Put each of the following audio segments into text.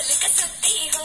बोल कसुती हो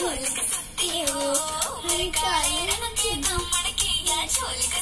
छोल का सत्ते हो हर काई रंग के दम मड़के या छोल का